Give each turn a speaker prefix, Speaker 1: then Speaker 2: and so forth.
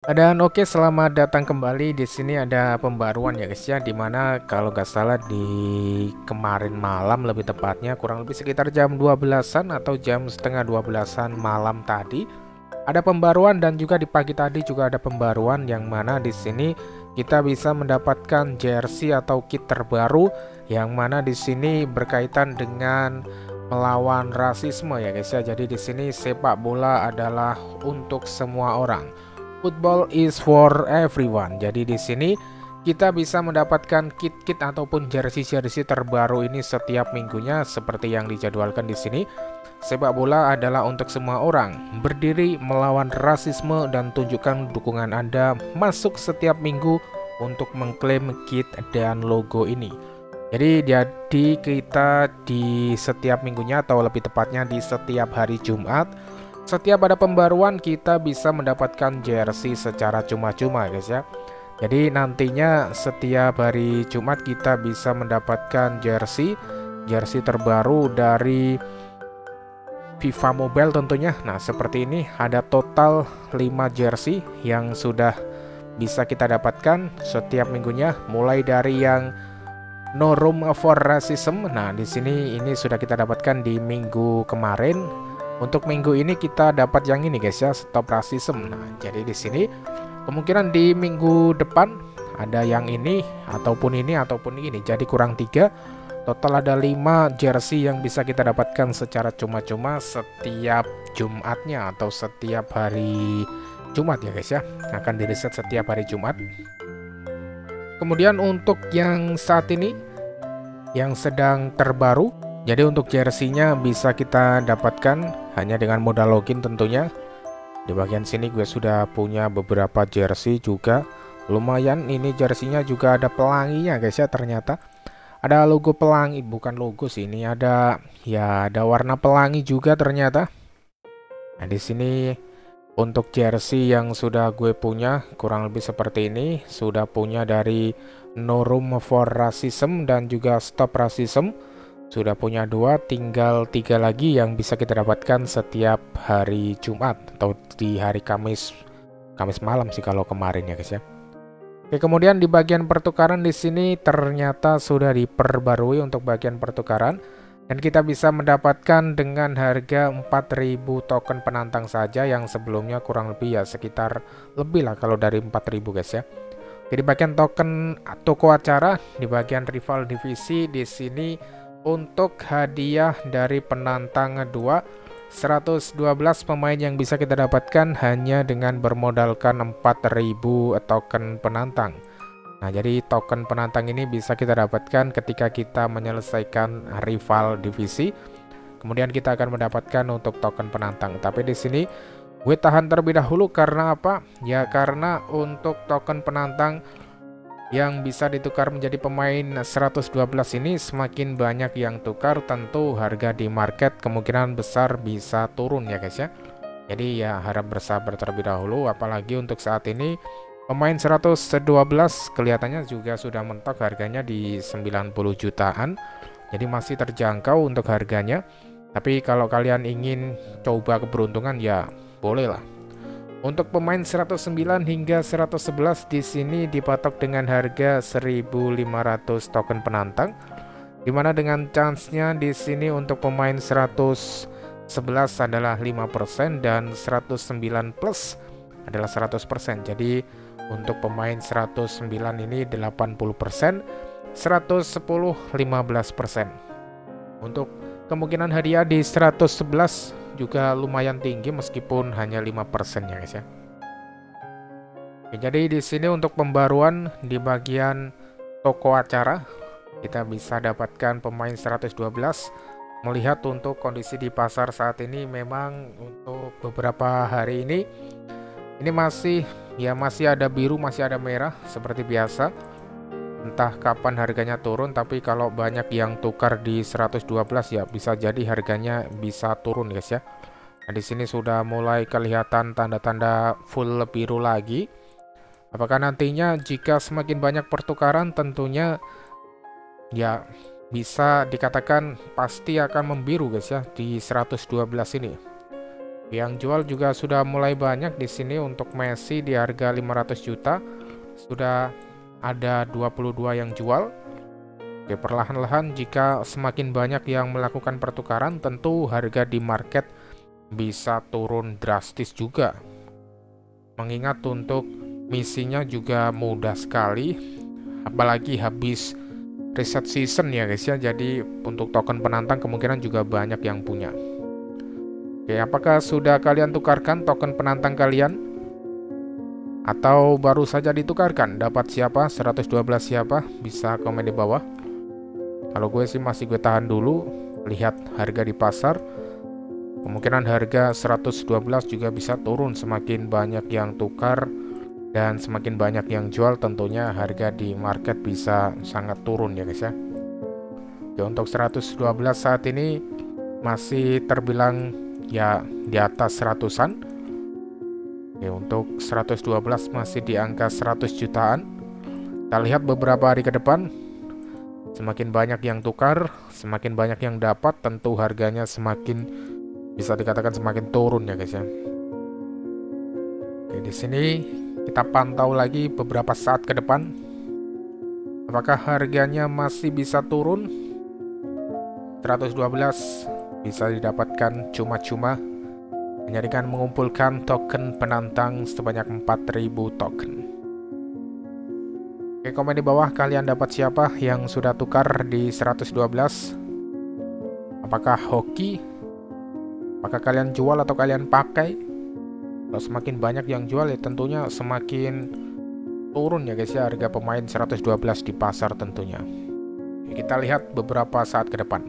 Speaker 1: Dan oke, selamat datang kembali. Di sini ada pembaruan ya guys ya, di mana kalau nggak salah di kemarin malam lebih tepatnya kurang lebih sekitar jam 12-an atau jam setengah 12-an malam tadi ada pembaruan dan juga di pagi tadi juga ada pembaruan yang mana di sini kita bisa mendapatkan jersey atau kit terbaru yang mana di sini berkaitan dengan melawan rasisme ya guys ya. Jadi di sini sepak bola adalah untuk semua orang. Football is for everyone. Jadi di sini kita bisa mendapatkan kit-kit ataupun jersey-jersey terbaru ini setiap minggunya seperti yang dijadwalkan di sini. Sepak bola adalah untuk semua orang. Berdiri melawan rasisme dan tunjukkan dukungan Anda masuk setiap minggu untuk mengklaim kit dan logo ini. Jadi jadi kita di setiap minggunya atau lebih tepatnya di setiap hari Jumat setiap ada pembaruan kita bisa mendapatkan jersey secara cuma-cuma guys ya. Jadi nantinya setiap hari Jumat kita bisa mendapatkan jersey jersey terbaru dari FIFA Mobile tentunya. Nah seperti ini ada total 5 jersey yang sudah bisa kita dapatkan setiap minggunya mulai dari yang No Room for Racism. Nah di sini ini sudah kita dapatkan di minggu kemarin untuk minggu ini kita dapat yang ini guys ya, stop racism. Nah, jadi di sini kemungkinan di minggu depan ada yang ini ataupun ini ataupun ini. Jadi kurang tiga. Total ada 5 jersey yang bisa kita dapatkan secara cuma-cuma setiap Jumatnya atau setiap hari Jumat ya guys ya. Akan di reset setiap hari Jumat. Kemudian untuk yang saat ini yang sedang terbaru jadi untuk jersey-nya bisa kita dapatkan hanya dengan modal login tentunya. Di bagian sini gue sudah punya beberapa jersey juga. Lumayan ini jersey-nya juga ada pelanginya guys ya ternyata. Ada logo pelangi, bukan logo sih ini ada ya ada warna pelangi juga ternyata. Nah, di sini untuk jersey yang sudah gue punya kurang lebih seperti ini, sudah punya dari No Room for Racism dan juga Stop Racism sudah punya dua tinggal tiga lagi yang bisa kita dapatkan setiap hari Jumat atau di hari Kamis Kamis malam sih kalau kemarin ya guys ya. Oke kemudian di bagian pertukaran di sini ternyata sudah diperbarui untuk bagian pertukaran dan kita bisa mendapatkan dengan harga 4000 token penantang saja yang sebelumnya kurang lebih ya sekitar lebih lah kalau dari 4000 guys ya. Jadi bagian token toko acara di bagian rival divisi di sini untuk hadiah dari penantang 2 112 pemain yang bisa kita dapatkan hanya dengan bermodalkan 4000 token penantang. Nah jadi token penantang ini bisa kita dapatkan ketika kita menyelesaikan rival divisi. Kemudian kita akan mendapatkan untuk token penantang. Tapi di sini gue tahan terlebih dahulu karena apa? Ya karena untuk token penantang yang bisa ditukar menjadi pemain 112 ini semakin banyak yang tukar. Tentu harga di market kemungkinan besar bisa turun ya guys ya. Jadi ya harap bersabar terlebih dahulu. Apalagi untuk saat ini pemain 112 kelihatannya juga sudah mentok harganya di 90 jutaan. Jadi masih terjangkau untuk harganya. Tapi kalau kalian ingin coba keberuntungan ya boleh lah untuk pemain 109 hingga 111 di sini dipatok dengan harga 1.500 token penantang. Di mana dengan chance-nya di sini untuk pemain 111 adalah 5% dan 109 plus adalah 100%. Jadi untuk pemain 109 ini 80%, 110 15%. Untuk kemungkinan hadiah di 111 juga lumayan tinggi meskipun hanya 5% ya guys ya. Oke, jadi di sini untuk pembaruan di bagian toko acara kita bisa dapatkan pemain 112 melihat untuk kondisi di pasar saat ini memang untuk beberapa hari ini ini masih ya masih ada biru masih ada merah seperti biasa entah kapan harganya turun tapi kalau banyak yang tukar di 112 ya bisa jadi harganya bisa turun guys ya. Nah di sini sudah mulai kelihatan tanda-tanda full biru lagi. Apakah nantinya jika semakin banyak pertukaran tentunya ya bisa dikatakan pasti akan membiru guys ya di 112 ini. Yang jual juga sudah mulai banyak di sini untuk Messi di harga 500 juta. Sudah ada 22 yang jual. Oke, perlahan-lahan jika semakin banyak yang melakukan pertukaran, tentu harga di market bisa turun drastis juga. Mengingat untuk misinya juga mudah sekali, apalagi habis reset season ya guys ya. Jadi untuk token penantang kemungkinan juga banyak yang punya. Oke, apakah sudah kalian tukarkan token penantang kalian? Atau baru saja ditukarkan? Dapat siapa? 112 siapa? Bisa komen di bawah. Kalau gue sih masih gue tahan dulu, lihat harga di pasar. Kemungkinan harga 112 juga bisa turun semakin banyak yang tukar dan semakin banyak yang jual tentunya harga di market bisa sangat turun ya guys ya. Ya untuk 112 saat ini masih terbilang ya di atas seratusan ya untuk 112 masih di angka 100 jutaan. Kita lihat beberapa hari ke depan. Semakin banyak yang tukar semakin banyak yang dapat tentu harganya semakin bisa dikatakan semakin turun ya guys ya. Oke, di sini kita pantau lagi beberapa saat ke depan. Apakah harganya masih bisa turun? 112 bisa didapatkan cuma-cuma dengan mengumpulkan token penantang sebanyak 4000 token. Oke, komen di bawah kalian dapat siapa yang sudah tukar di 112? Apakah hoki? Apakah kalian jual atau kalian pakai? Kalau semakin banyak yang jual ya tentunya semakin turun ya guys ya harga pemain 112 di pasar tentunya. Kita lihat beberapa saat ke depan.